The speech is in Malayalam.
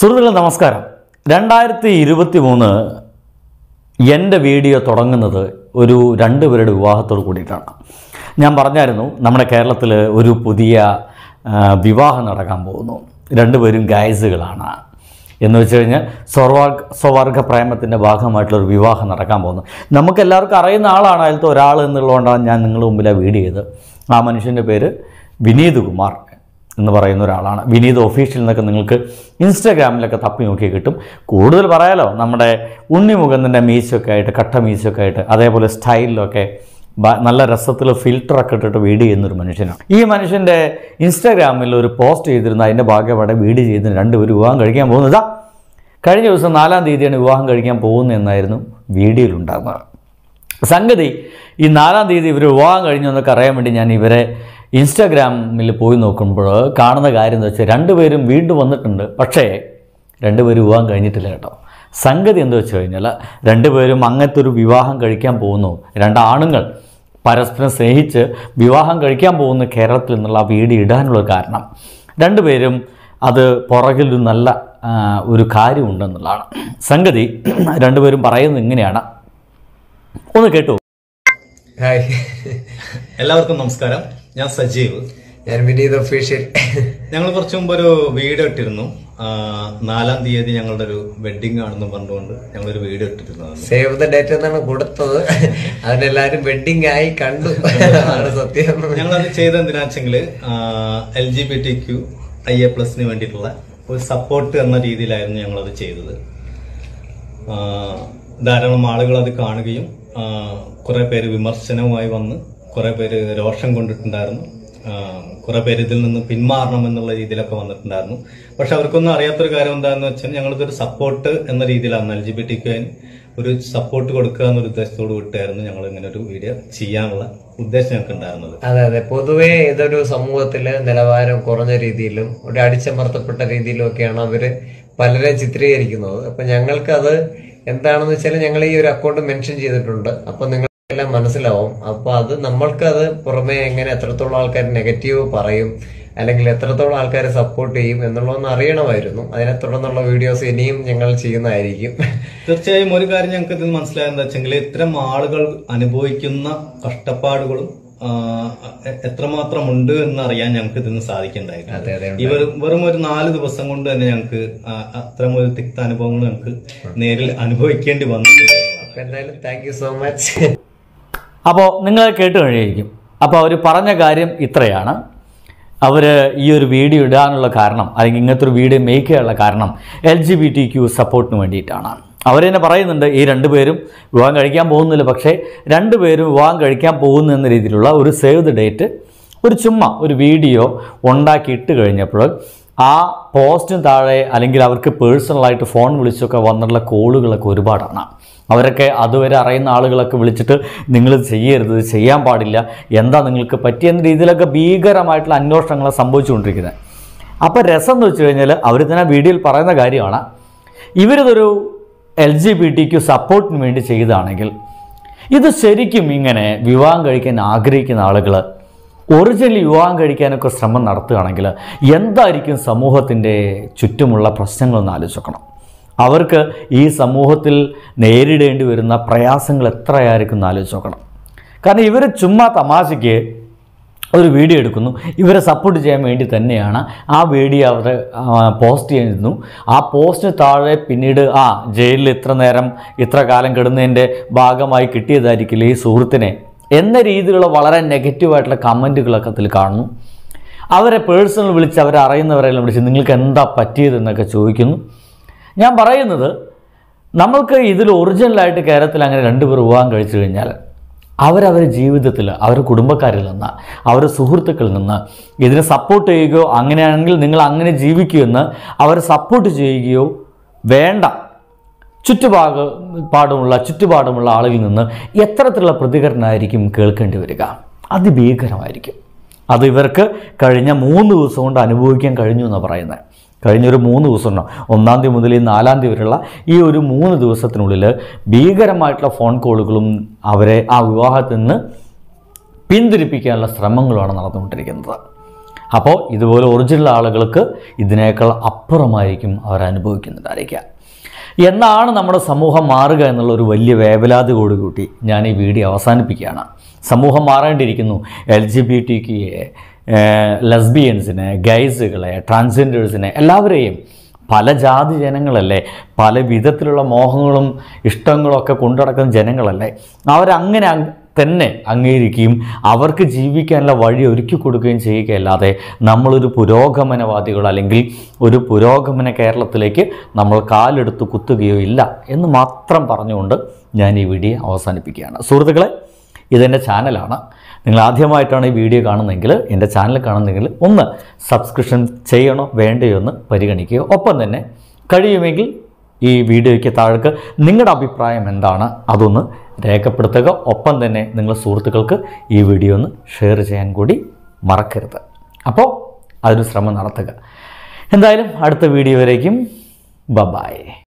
സുഹൃത്തുക്കളെ നമസ്കാരം. രണ്ടായിരത്തി ഇരുപത്തി മൂന്ന് എന്റെ വീഡിയോ തുടങ്ങുന്നത് ഒരു രണ്ട് പേരുടെ വിവാഹത്തോട് കൂടിയിട്ടാണ്. ഞാൻ പറഞ്ഞായിരുന്നു നമ്മുടെ കേരളത്തിൽ ഒരു പുതിയ വിവാഹം നടക്കാൻ പോകുന്നു. രണ്ടുപേരും ഗായസുകളാണ്. എന്ന് വെച്ച് കഴിഞ്ഞാൽ സ്വർവർഗ സ്വവർഗ പ്രേമത്തിന്റെ ഭാഗമായിട്ടുള്ളൊരു വിവാഹം നടക്കാൻ പോകുന്നു. നമുക്കെല്ലാവർക്കും അറിയുന്ന ആളാണ് അതിലത്തെ ഒരാൾ എന്നുള്ളതുകൊണ്ടാണ് ഞാൻ നിങ്ങളുടെ മുമ്പിൽ ആ വീഡിയോ ചെയ്ത് ആ മനുഷ്യന്റെ പേര് വിനീത് കുമാർ. എന്ന് പറയുന്ന ഒരാളാണ്. വിനീത് ഒഫീഷ്യൽ എന്നൊക്കെ നിങ്ങൾക്ക് ഇൻസ്റ്റാഗ്രാമിലൊക്കെ തപ്പി നോക്കി കിട്ടും. കൂടുതൽ പറയാലോ നമ്മുടെ ഉണ്ണി ഉണ്ണിമുഖത്തിന്റെ മീശൊക്കെ ആയിട്ട് കട്ട മീശൊക്കെ ആയിട്ട് അതേപോലെ സ്റ്റൈലിലൊക്കെ നല്ല രസത്തിൽ ഫിൽറ്ററൊക്കെ ഇട്ടിട്ട് വീഡിയോ ചെയ്യുന്നൊരു മനുഷ്യനാണ്. ഈ മനുഷ്യന്റെ ഇൻസ്റ്റാഗ്രാമിൽ ഒരു പോസ്റ്റ് ചെയ്തിരുന്ന അതിന്റെ ഭാഗമായിട്ട് വീഡിയോ ചെയ്തിരുന്ന രണ്ടുപേരും വിവാഹം കഴിക്കാൻ പോകുന്നതാ. കഴിഞ്ഞ ദിവസം നാലാം തീയതിയാണ് വിവാഹം കഴിക്കാൻ പോകുന്നതെന്നായിരുന്നു വീഡിയോയിലുണ്ടാകുന്നത് സംഗതി ഈ നാലാം തീയതി ഇവർ വിവാഹം കഴിഞ്ഞു എന്നൊക്കെ അറിയാൻ വേണ്ടി ഞാൻ ഇവരെ ഇൻസ്റ്റാഗ്രാമിൽ പോയി നോക്കുമ്പോൾ കാണുന്ന കാര്യം എന്ന് വെച്ചാൽ രണ്ടുപേരും വീണ്ടും വന്നിട്ടുണ്ട്. പക്ഷേ രണ്ടുപേരും വിവാഹം കഴിഞ്ഞിട്ടില്ല കേട്ടോ. സംഗതി എന്താ വെച്ച് കഴിഞ്ഞാൽ രണ്ടുപേരും അങ്ങനത്തെ ഒരു വിവാഹം കഴിക്കാൻ പോകുന്നു. രണ്ടാണുങ്ങൾ പരസ്പരം സ്നേഹിച്ച് വിവാഹം കഴിക്കാൻ പോകുന്ന കേരളത്തിൽ നിന്നുള്ള വീഡിയോ ഇടാനുള്ള കാരണം. രണ്ടുപേരും അത് പുറകിൽ ഒരു നല്ല ഒരു കാര്യമുണ്ടെന്നുള്ളതാണ്. സംഗതി രണ്ടുപേരും പറയുന്നത് ഇങ്ങനെയാണ്. ഒന്ന് കേട്ടു. ഹായ് എല്ലാവർക്കും നമസ്കാരം. ഞാൻ സജീവ്. ഞാൻ വിനീത് ഒഫീഷ്യൽ ഞങ്ങൾ കുറച്ചു മുമ്പ് ഒരു വീഡിയോ ഇട്ടിരുന്നു. നാലാം തീയതി ഞങ്ങളുടെ ഒരു വെഡിങ് ആണെന്ന് പറഞ്ഞുകൊണ്ട് ഒരു വീഡിയോ ഇട്ടിരുന്നു സേവ് ദ ഡേറ്റ് എന്നാണ് കൊടുത്തത്. അതിനെല്ലാരും വെഡിങ് ആയി കണ്ടു. ആണ് സത്യം. അത് ചെയ്ത എന്തിനാച്ചെങ്കിൽ L G B T Q I A പ്ലസിന് വേണ്ടിയിട്ടുള്ള ഒരു സപ്പോർട്ട് എന്ന രീതിയിലായിരുന്നു ഞങ്ങളത് ചെയ്തത്. ധാരാളം ആളുകൾ അത് കാണുകയും കുറെ പേര് വിമർശനവുമായി വന്ന് കുറേ പേര് രോഷം കൊണ്ടിട്ടുണ്ടായിരുന്നു. കുറേ പേര് ഇതിൽ നിന്ന് പിന്മാറണം എന്നുള്ള രീതിയിലൊക്കെ വന്നിട്ടുണ്ടായിരുന്നു. പക്ഷെ അവർക്കൊന്നും അറിയാത്തൊരു കാര്യം എന്താണെന്ന് വെച്ചാൽ ഞങ്ങൾക്കൊരു സപ്പോർട്ട് എന്ന രീതിയിലാണ് എൽ ജി ബി ടി ഒരു സപ്പോർട്ട് കൊടുക്കുക എന്നൊരു ഉദ്ദേശത്തോട് വിട്ടായിരുന്നു ഞങ്ങൾ ഇങ്ങനെ ഒരു വീഡിയോ ചെയ്യാനുള്ള ഉദ്ദേശം ഞങ്ങൾക്ക് ഉണ്ടായിരുന്നത്. അതെ അതെ. പൊതുവെ ഏതൊരു സമൂഹത്തിൽ നിലവാരം കുറഞ്ഞ രീതിയിലും ഒരു അടിച്ചമർത്തപ്പെട്ട രീതിയിലും ഒക്കെയാണ് അവർ പലരെ ചിത്രീകരിക്കുന്നത്. അപ്പൊ ഞങ്ങൾക്കത് എന്താണെന്ന് വെച്ചാൽ ഞങ്ങൾ ഈ ഒരു അക്കൗണ്ട് മെൻഷൻ ചെയ്തിട്ടുണ്ട്. അപ്പൊ നിങ്ങൾക്കെല്ലാം മനസ്സിലാവും. അപ്പൊ അത് നമ്മൾക്ക് അത് പുറമെ എങ്ങനെ എത്രത്തോളം ആൾക്കാർ നെഗറ്റീവ് പറയും അല്ലെങ്കിൽ എത്രത്തോളം ആൾക്കാർ സപ്പോർട്ട് ചെയ്യും എന്നുള്ളതൊന്ന് അറിയണമായിരുന്നു. അതിനെ തുടർന്നുള്ള വീഡിയോസ് ഇനിയും ഞങ്ങൾ ചെയ്യുന്നതായിരിക്കും. തീർച്ചയായും ഒരു കാര്യം ഞങ്ങൾക്ക് ഇതിൽ മനസ്സിലായെന്ന് വെച്ചെങ്കിൽ ഇത്തരം ആളുകൾ അനുഭവിക്കുന്ന കഷ്ടപ്പാടുകളും എത്രമാത്രം ഉണ്ട് എന്ന് അറിയാൻ ഞങ്ങൾക്ക് ഇതിന് സാധിക്കണ്ടായിരുന്നു. അതെ വെറും വെറും ഒരു നാല് ദിവസം കൊണ്ട് തന്നെ ഞങ്ങൾക്ക് അത്തരം ഒരു തിക്ത അനുഭവങ്ങൾ ഞങ്ങൾക്ക് നേരിൽ അനുഭവിക്കേണ്ടി വന്നു അപ്പൊ എന്തായാലും താങ്ക് യു സോ മച്ച് അപ്പോൾ നിങ്ങൾ കേട്ട് കഴിഞ്ഞിരിക്കും. അപ്പോൾ അവർ പറഞ്ഞ കാര്യം ഇത്രയാണ്. അവർ ഈ ഒരു വീഡിയോ ഇടാനുള്ള കാരണം അല്ലെങ്കിൽ ഇങ്ങനത്തെ ഒരു വീഡിയോ മേക്ക് ചെയ്യാനുള്ള കാരണം L G B T Q സപ്പോർട്ടിന് വേണ്ടിയിട്ടാണ്. അവരെന്നെ പറയുന്നുണ്ട് ഈ രണ്ടുപേരും വിവാഹം കഴിക്കാൻ പോകുന്നില്ല പക്ഷേ രണ്ടുപേരും വിവാഹം കഴിക്കാൻ പോകുന്നു എന്ന രീതിയിലുള്ള ഒരു സേവ് ദ ഡേറ്റ് ഒരു ചുമ്മാ ഒരു വീഡിയോ ഉണ്ടാക്കിയിട്ട് കഴിഞ്ഞപ്പോൾ ആ പോസ്റ്റിന് താഴെ അല്ലെങ്കിൽ അവർക്ക് പേഴ്സണലായിട്ട് ഫോൺ വിളിച്ചൊക്കെ വന്നിട്ടുള്ള കോളുകളൊക്കെ ഒരുപാടാണ്. അവരൊക്കെ അതുവരെ അറിയുന്ന ആളുകളൊക്കെ വിളിച്ചിട്ട് നിങ്ങൾ ചെയ്യരുത് ചെയ്യാൻ പാടില്ല എന്താ നിങ്ങൾക്ക് പറ്റിയെന്ന രീതിയിലൊക്കെ ഭീകരമായിട്ടുള്ള അന്വേഷണങ്ങൾ സംഭവിച്ചുകൊണ്ടിരിക്കുന്നത്. അപ്പോൾ രസം എന്ന് വെച്ച് കഴിഞ്ഞാൽ അവർ തന്നെ വീഡിയോയിൽ പറയുന്ന കാര്യമാണ് ഇവരിതൊരു എൽ ജി ബി ടിക്ക് സപ്പോർട്ടിന് വേണ്ടി ചെയ്തതാണെങ്കിൽ ഇത് ശരിക്കും ഇങ്ങനെ വിവാഹം കഴിക്കാൻ ആഗ്രഹിക്കുന്ന ആളുകൾ ഒറിജിനൽ വിവാഹം കഴിക്കാനൊക്കെ ശ്രമം നടത്തുകയാണെങ്കിൽ എന്തായിരിക്കും സമൂഹത്തിന്റെ ചുറ്റുമുള്ള പ്രശ്നങ്ങളെന്ന് ആലോചിക്കണം. അവർക്ക് ഈ സമൂഹത്തിൽ നേരിടേണ്ടി വരുന്ന പ്രയാസങ്ങൾ എത്രയായിരിക്കും എന്ന് ആലോചിച്ച് നോക്കണം. കാരണം ഇവർ ചുമ്മാ തമാശയ്ക്ക് ഒരു വീഡിയോ എടുക്കുന്നു. ഇവരെ സപ്പോർട്ട് ചെയ്യാൻ വേണ്ടി തന്നെയാണ് ആ വീഡിയോ അവർ പോസ്റ്റ് ചെയ്യുന്നു. ആ പോസ്റ്റിന് താഴെ പിന്നീട് ആ ജയിലിൽ ഇത്ര നേരം ഇത്ര കാലം കിടന്നതിന്റെ ഭാഗമായി കിട്ടിയതായിരിക്കില്ല ഈ സുഹൃത്തിനെ? എന്ന രീതിയിലുള്ള വളരെ നെഗറ്റീവായിട്ടുള്ള കമന്റുകളൊക്കെ അതിൽ കാണുന്നു. അവരെ പേഴ്സണൽ വിളിച്ച് അവരെ അറിയുന്നവരെല്ലാം വിളിച്ച് നിങ്ങൾക്ക് എന്താ പറ്റിയതെന്നൊക്കെ ചോദിക്കുന്നു. ഞാൻ പറയുന്നത് നമ്മൾക്ക് ഇതിൽ ഒറിജിനലായിട്ട് കേരളത്തിൽ അങ്ങനെ രണ്ടുപേർ വിവാഹം കഴിച്ചു കഴിഞ്ഞാൽ അവരവരുടെ ജീവിതത്തിൽ അവരുടെ കുടുംബക്കാരിൽ നിന്ന് അവരുടെ സുഹൃത്തുക്കളിൽ നിന്ന് ഇതിനെ സപ്പോർട്ട് ചെയ്യുകയോ അങ്ങനെയാണെങ്കിൽ നിങ്ങൾ അങ്ങനെ ജീവിക്കുമെന്ന് അവരെ സപ്പോർട്ട് ചെയ്യുകയോ വേണ്ട. ചുറ്റുപാട് പാടുമുള്ള ചുറ്റുപാടുമുള്ള ആളുകളിൽ നിന്ന് എത്തരത്തിലുള്ള പ്രതികരണമായിരിക്കും കേൾക്കേണ്ടി വരിക? അതിഭീകരമായിരിക്കും. അത് ഇവർക്ക് കഴിഞ്ഞ മൂന്ന് ദിവസം കൊണ്ട് അനുഭവിക്കാൻ കഴിഞ്ഞു എന്നാണ് പറയുന്നത്. കഴിഞ്ഞൊരു മൂന്ന് ദിവസം ഒന്നാം തീയതി മുതൽ ഈ നാലാം തീയതി വരെയുള്ള ഈ ഒരു മൂന്ന് ദിവസത്തിനുള്ളിൽ ഭീകരമായിട്ടുള്ള ഫോൺ കോളുകളും അവരെ ആ വിവാഹത്തിൽ നിന്ന് പിന്തിരിപ്പിക്കാനുള്ള ശ്രമങ്ങളുമാണ് നടന്നുകൊണ്ടിരിക്കുന്നത്. അപ്പോൾ ഇതുപോലെ ഒറിജിനൽ ആളുകൾക്ക് ഇതിനേക്കാൾ അപ്പുറമായിരിക്കും അവർ അനുഭവിക്കുന്നുണ്ടായിരിക്കുക എന്നാണ് നമ്മുടെ സമൂഹം മാറുക എന്നുള്ള ഒരു വലിയ വേവലാതി കൂടി ഞാൻ ഈ വീഡിയോ അവസാനിപ്പിക്കുകയാണ്. സമൂഹം മാറേണ്ടിയിരിക്കുന്നു. എൽ ജി ബി ടിക്ക് ലെസ്ബിയൻസിനെ ഗൈസുകളെ ട്രാൻസ്ജെൻഡേഴ്സിനെ എല്ലാവരെയും പല ജാതി ജനങ്ങളല്ലേ പല വിധത്തിലുള്ള മോഹങ്ങളും ഇഷ്ടങ്ങളും ഒക്കെ കൊണ്ടുനടക്കുന്ന ജനങ്ങളല്ലേ അവരങ്ങനെ തന്നെ അംഗീകരിക്കുകയും അവർക്ക് ജീവിക്കാനുള്ള വഴി ഒരുക്കി കൊടുക്കുകയും ചെയ്യുകയല്ലാതെ നമ്മളൊരു പുരോഗമനവാദികൾ അല്ലെങ്കിൽ ഒരു പുരോഗമന കേരളത്തിലേക്ക് നമ്മൾ കാലെടുത്ത് കുത്തുകയോ ഇല്ല എന്ന് മാത്രം പറഞ്ഞുകൊണ്ട് ഞാൻ ഈ വീഡിയോ അവസാനിപ്പിക്കുകയാണ്. സുഹൃത്തുക്കളെ ഇതെന്റെ ചാനലാണ് നിങ്ങൾ ആദ്യമായിട്ടാണ് ഈ വീഡിയോ കാണുന്നതെങ്കിൽ എന്റെ ചാനൽ കാണുന്നെങ്കിൽ ഒന്ന് സബ്സ്ക്രിപ്ഷൻ ചെയ്യണോ വേണ്ടയോ എന്ന് പരിഗണിക്കുക. ഒപ്പം തന്നെ കഴിയുമെങ്കിൽ ഈ വീഡിയോയ്ക്ക് താഴേക്ക് നിങ്ങളുടെ അഭിപ്രായം എന്താണ് അതൊന്ന് രേഖപ്പെടുത്തുക. ഒപ്പം തന്നെ നിങ്ങളുടെ സുഹൃത്തുക്കൾക്ക് ഈ വീഡിയോ ഒന്ന് ഷെയർ ചെയ്യാൻ കൂടി മറക്കരുത്. അപ്പോൾ അതിന് ശ്രമം നടത്തുക. എന്തായാലും അടുത്ത വീഡിയോ വരേക്കും ബബായ് ബായ്